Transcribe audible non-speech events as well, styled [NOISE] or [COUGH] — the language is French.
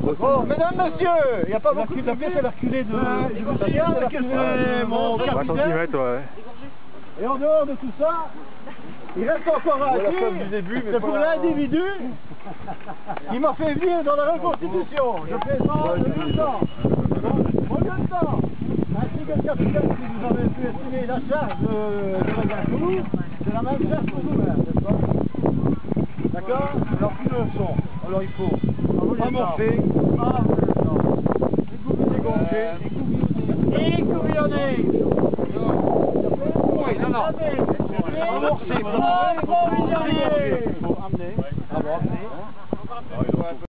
Bon, [LAUGHS] oh, mesdames, messieurs, il n'y a pas beaucoup de public. La reculée de... Euh, je vous tiens, hein, c'est euh, mon capitaine. Et en dehors de tout ça, il reste encore un début, c'est pour l'individu qui m'a fait vivre dans la reconstitution. Je fais ça le lieutenant. Mon lieutenant, ainsi que le capitaine, si vous avez pu estimer la charge de, de la c'est la même charge pour vous-même, hein, n'est-ce pas? D'accord Alors, une leçon. Alors, il faut amorcer, dégonfler et couvillonner. Oui, non, non. Amorcer,